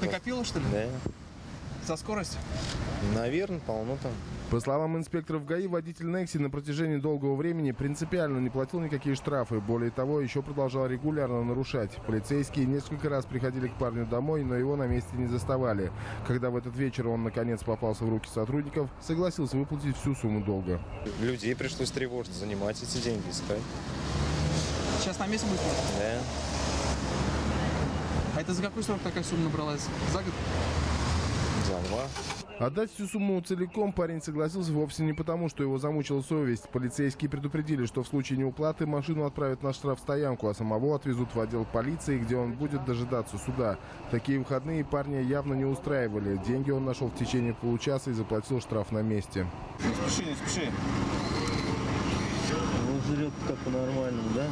Так накопило, что ли? Да. За скорость? Наверное, полно там. По словам инспекторов ГАИ, водитель Некси на протяжении долгого времени принципиально не платил никакие штрафы. Более того, еще продолжал регулярно нарушать. Полицейские несколько раз приходили к парню домой, но его на месте не заставали. Когда в этот вечер он наконец попался в руки сотрудников, согласился выплатить всю сумму долга. Людей пришлось тревожить, занимать эти деньги, искать. Сейчас на месте будет? Да. А это за какой срок такая сумма набралась? За год? За два. Отдать всю сумму целиком парень согласился вовсе не потому, что его замучила совесть. Полицейские предупредили, что в случае неуплаты машину отправят на штрафстоянку, а самого отвезут в отдел полиции, где он будет дожидаться суда. Такие выходные парня явно не устраивали. Деньги он нашел в течение получаса и заплатил штраф на месте. Не спеши, не спеши. Как по-нормальному, да?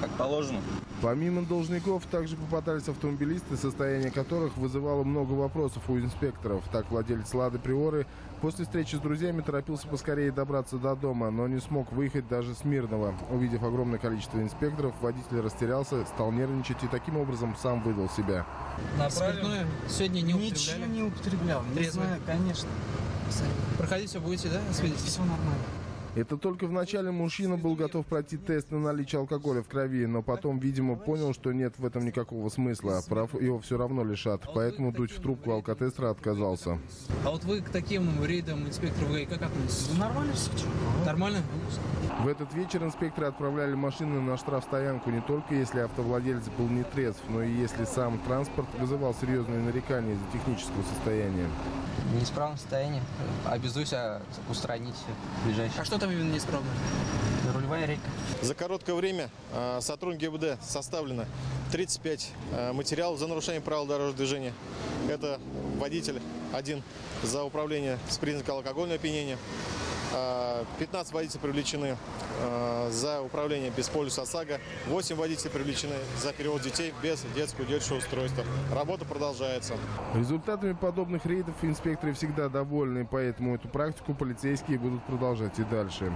Как положено. Помимо должников, также попадались автомобилисты, состояние которых вызывало много вопросов у инспекторов. Так, владелец «Лады Приоры» после встречи с друзьями торопился поскорее добраться до дома, но не смог выехать даже с Мирного. Увидев огромное количество инспекторов, водитель растерялся, стал нервничать и таким образом сам выдал себя. Спиртное сегодня не Ничего употребляли? не употреблял. Не Трезвый? знаю, конечно. Проходить все будете, да, свидетельство? Все нормально. Это только в начале мужчина был готов пройти тест на наличие алкоголя в крови, но потом, видимо, понял, что нет в этом никакого смысла. Прав его все равно лишат, поэтому дуть в трубку алкотестера отказался. А вот вы к таким рейдам инспекторов ГАИ как относитесь? Нормально все? Нормально? В этот вечер инспекторы отправляли машины на штрафстоянку не только если автовладелец был не трезв, но и если сам транспорт вызывал серьезные нарекания из-за технического состояния. В неисправном состоянии. Обязуюсь а, устранить ближайшее. А что там именно неисправно? Рулевая рейка. За короткое время э, сотрудник ГИБД составлено 35 э, материалов за нарушение правил дорожного движения. Это водитель один за управление с признаком алкогольного опьянения. Э, 15 водителей привлечены э, за управление без полюса ОСАГО. 8 водителей привлечены за перевоз детей без детского удельчивого устройства. Работа продолжается. Результатами подобных рейдов инспекторы всегда довольны, поэтому эту практику полицейские будут продолжать и дальше.